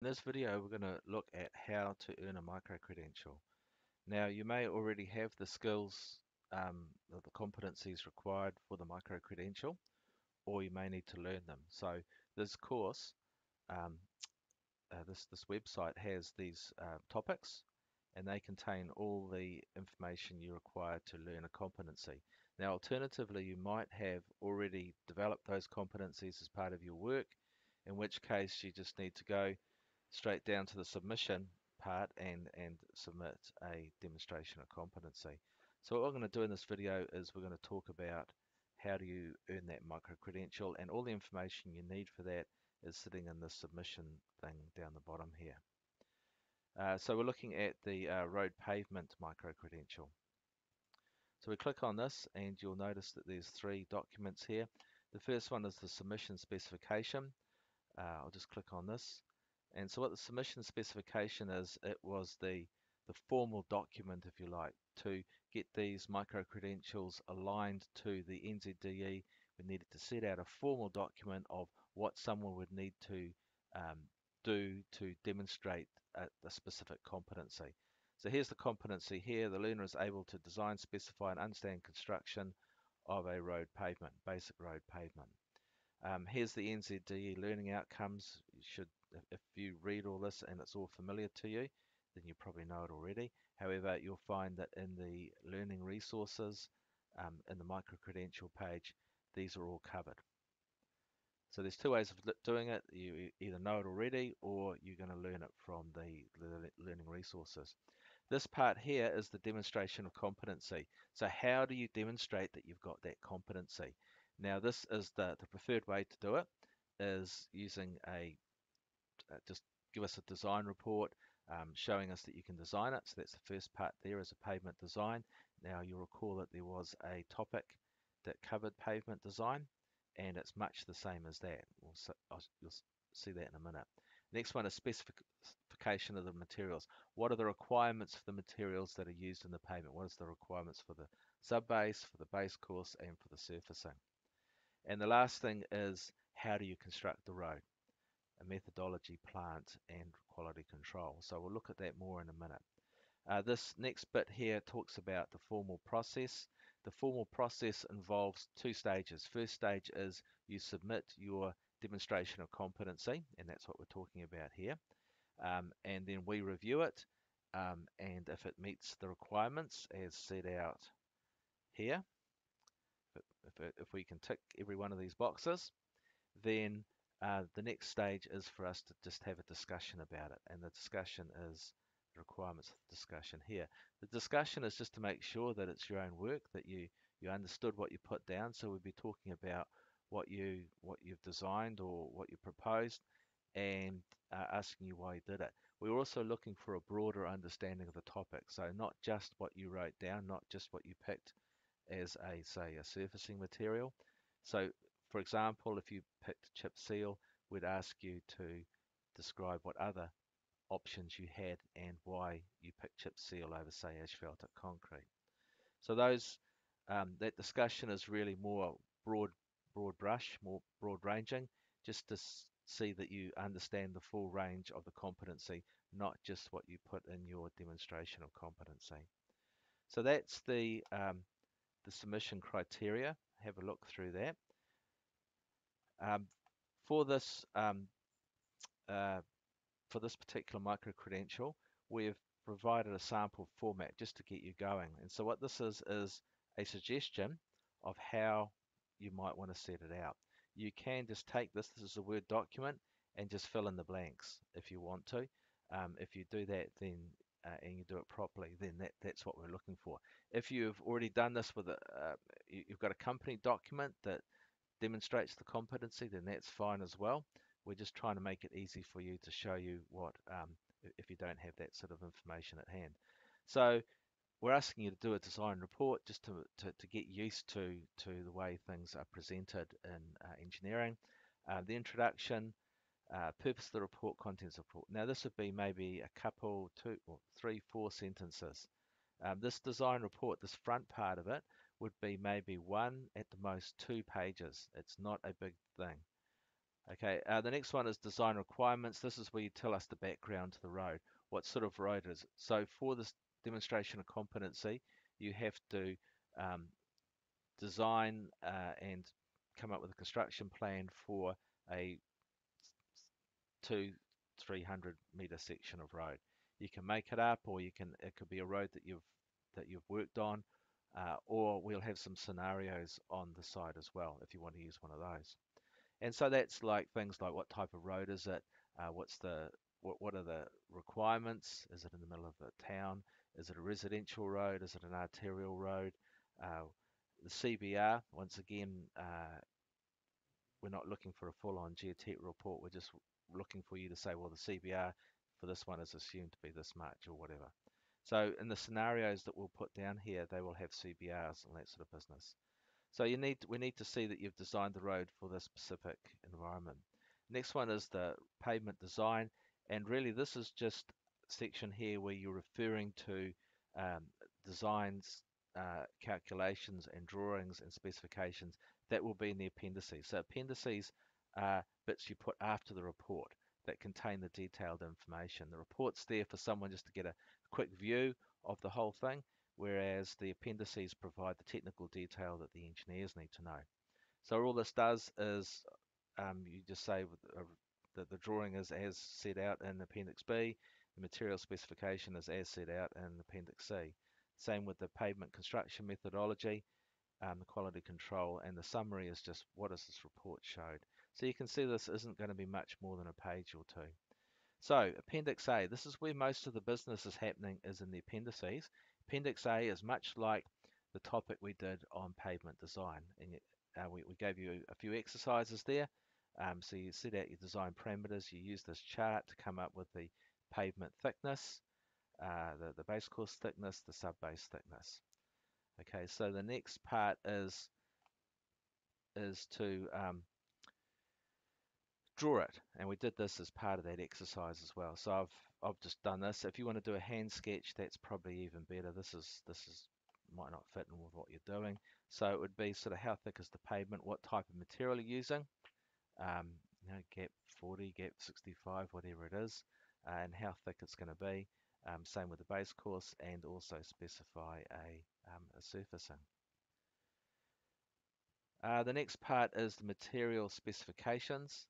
In this video, we're going to look at how to earn a micro-credential. Now, you may already have the skills, um, the competencies required for the micro-credential, or you may need to learn them. So this course, um, uh, this, this website has these uh, topics, and they contain all the information you require to learn a competency. Now, alternatively, you might have already developed those competencies as part of your work, in which case you just need to go straight down to the submission part and, and submit a demonstration of competency. So what we're going to do in this video is we're going to talk about how do you earn that micro-credential and all the information you need for that is sitting in the submission thing down the bottom here. Uh, so we're looking at the uh, road pavement micro-credential. So we click on this and you'll notice that there's three documents here. The first one is the submission specification. Uh, I'll just click on this and so what the submission specification is, it was the, the formal document, if you like, to get these micro-credentials aligned to the NZDE. We needed to set out a formal document of what someone would need to um, do to demonstrate a, a specific competency. So here's the competency here. The learner is able to design, specify and understand construction of a road pavement, basic road pavement. Um, here's the NZDE learning outcomes. You should if you read all this and it's all familiar to you, then you probably know it already. However, you'll find that in the learning resources, um, in the micro-credential page, these are all covered. So there's two ways of doing it. You either know it already or you're going to learn it from the, the learning resources. This part here is the demonstration of competency. So how do you demonstrate that you've got that competency? Now this is the, the preferred way to do it is using a uh, just give us a design report um, showing us that you can design it. So that's the first part there is a pavement design. Now you'll recall that there was a topic that covered pavement design and it's much the same as that. We'll, you'll see that in a minute. Next one is specification of the materials. What are the requirements for the materials that are used in the pavement? What is the requirements for the sub-base, for the base course, and for the surfacing? And the last thing is how do you construct the road? A methodology, plant, and quality control. So we'll look at that more in a minute. Uh, this next bit here talks about the formal process. The formal process involves two stages. First stage is you submit your demonstration of competency, and that's what we're talking about here. Um, and then we review it, um, and if it meets the requirements as set out here, if, if, if we can tick every one of these boxes, then uh, the next stage is for us to just have a discussion about it, and the discussion is the requirements of the discussion here. The discussion is just to make sure that it's your own work, that you you understood what you put down. So we'll be talking about what you what you've designed or what you proposed, and uh, asking you why you did it. We're also looking for a broader understanding of the topic, so not just what you wrote down, not just what you picked as a say a surfacing material. So for example, if you picked chip seal, we'd ask you to describe what other options you had and why you picked chip seal over, say, asphalt or concrete. So those um, that discussion is really more broad, broad brush, more broad ranging, just to see that you understand the full range of the competency, not just what you put in your demonstration of competency. So that's the um, the submission criteria. Have a look through that. Um, for this um, uh, for this particular micro credential, we've provided a sample format just to get you going. And so what this is is a suggestion of how you might want to set it out. You can just take this, this is a Word document, and just fill in the blanks if you want to. Um, if you do that, then uh, and you do it properly, then that, that's what we're looking for. If you've already done this with a, uh, you've got a company document that demonstrates the competency, then that's fine as well. We're just trying to make it easy for you to show you what, um, if you don't have that sort of information at hand. So we're asking you to do a design report just to, to, to get used to, to the way things are presented in uh, engineering. Uh, the introduction, uh, purpose of the report, contents of report. Now this would be maybe a couple, two, or three, four sentences. Um, this design report, this front part of it, would be maybe one, at the most two pages. It's not a big thing. Okay, uh, the next one is design requirements. This is where you tell us the background to the road, what sort of road is. So for this demonstration of competency, you have to um, design uh, and come up with a construction plan for a two, 300 meter section of road. You can make it up, or you can. It could be a road that you've that you've worked on, uh, or we'll have some scenarios on the side as well if you want to use one of those. And so that's like things like what type of road is it? Uh, what's the what, what are the requirements? Is it in the middle of a town? Is it a residential road? Is it an arterial road? Uh, the CBR, once again, uh, we're not looking for a full-on geotech report. We're just looking for you to say, well, the CBR for this one is assumed to be this much or whatever. So in the scenarios that we'll put down here, they will have CBRs and that sort of business. So you need we need to see that you've designed the road for this specific environment. Next one is the pavement design, and really this is just section here where you're referring to um, designs, uh, calculations, and drawings and specifications that will be in the appendices. So appendices are bits you put after the report that contain the detailed information. The report's there for someone just to get a quick view of the whole thing, whereas the appendices provide the technical detail that the engineers need to know. So all this does is um, you just say that the drawing is as set out in Appendix B, the material specification is as set out in Appendix C. Same with the pavement construction methodology, um, the quality control, and the summary is just what does this report showed. So you can see this isn't going to be much more than a page or two. So Appendix A, this is where most of the business is happening is in the appendices. Appendix A is much like the topic we did on pavement design. And uh, we, we, gave you a few exercises there. Um, so you set out your design parameters, you use this chart to come up with the pavement thickness, uh, the, the base course thickness, the sub-base thickness. Okay, so the next part is is to um, draw it, and we did this as part of that exercise as well. So I've I've just done this. If you want to do a hand sketch, that's probably even better. This is this is might not fit in with what you're doing. So it would be sort of how thick is the pavement, what type of material you're using, um, you know, gap 40, gap 65, whatever it is, uh, and how thick it's going to be. Um, same with the base course, and also specify a, um, a surfacing. Uh, the next part is the material specifications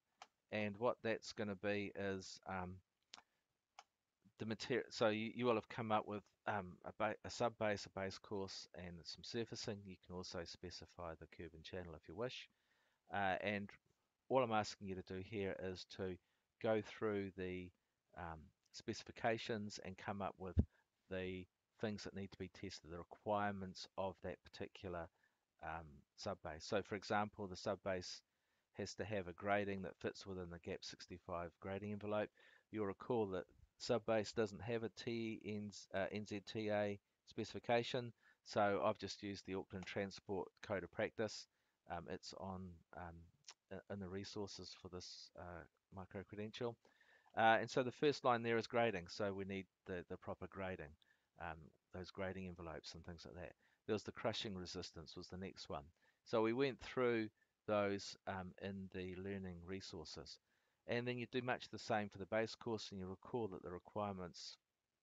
and what that's going to be is um, the material. So you, you will have come up with um, a, a sub base, a base course, and some surfacing. You can also specify the curb and channel if you wish. Uh, and all I'm asking you to do here is to go through the um, specifications and come up with the things that need to be tested, the requirements of that particular um, sub base. So, for example, the sub base has to have a grading that fits within the GAP 65 grading envelope. You'll recall that Subbase doesn't have a uh, NZTA specification, so I've just used the Auckland Transport Code of Practice. Um, it's on um, in the resources for this uh, micro credential. Uh, and so the first line there is grading, so we need the, the proper grading, um, those grading envelopes and things like that. There was the crushing resistance was the next one. So we went through those um, in the learning resources. And then you do much the same for the base course and you recall that the requirements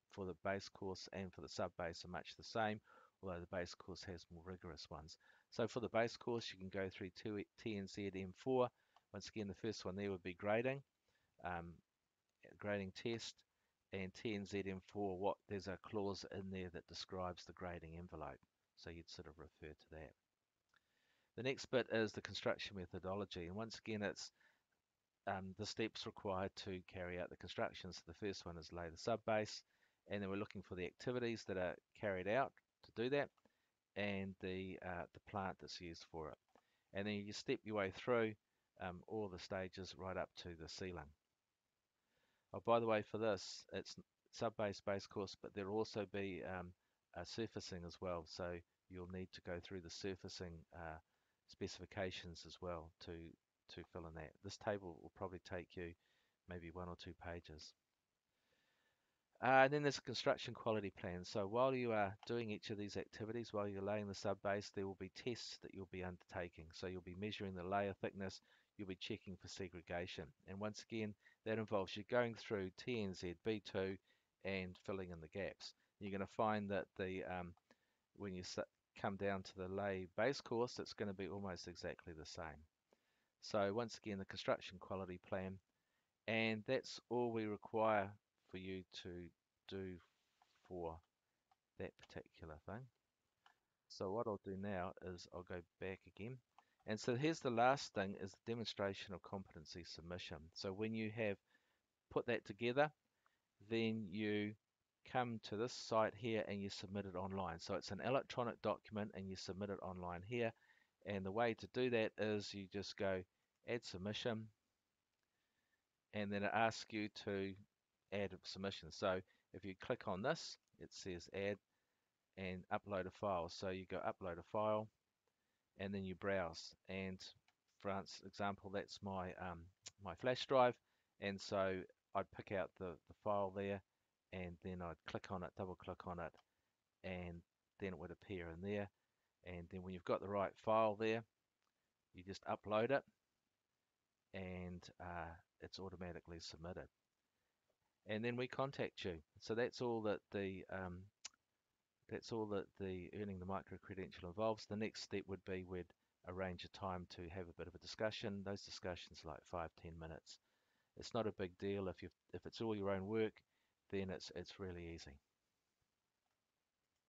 for the base course and for the sub-base are much the same, although the base course has more rigorous ones. So for the base course, you can go through TNZ M4. Once again, the first one there would be grading, um, grading test, and TNZ M4, what there's a clause in there that describes the grading envelope. So you'd sort of refer to that. The next bit is the construction methodology. And once again, it's um, the steps required to carry out the construction. So the first one is lay the sub base, and then we're looking for the activities that are carried out to do that, and the uh, the plant that's used for it. And then you step your way through um, all the stages right up to the sealing. Oh, by the way, for this, it's sub base course, but there'll also be um, a surfacing as well. So you'll need to go through the surfacing uh, specifications as well to to fill in that. This table will probably take you maybe one or two pages. Uh, and then there's a construction quality plan. So while you are doing each of these activities, while you're laying the sub base, there will be tests that you'll be undertaking. So you'll be measuring the layer thickness, you'll be checking for segregation. And once again, that involves you going through TNZ B2 and filling in the gaps. You're going to find that the um, when you come down to the lay base course, it's going to be almost exactly the same. So once again, the construction quality plan, and that's all we require for you to do for that particular thing. So what I'll do now is I'll go back again. And so here's the last thing is the demonstration of competency submission. So when you have put that together, then you come to this site here and you submit it online. So it's an electronic document and you submit it online here. And the way to do that is you just go add submission and then it asks you to add a submission. So if you click on this, it says add and upload a file. So you go upload a file and then you browse. And for example, that's my um, my flash drive. And so I'd pick out the, the file there and then I'd click on it, double click on it, and then it would appear in there. And then when you've got the right file there, you just upload it and uh, it's automatically submitted. And then we contact you. So that's all that the um, that's all that the earning the micro credential involves. The next step would be we'd arrange a time to have a bit of a discussion. Those discussions like five, ten minutes. It's not a big deal if you if it's all your own work, then it's it's really easy.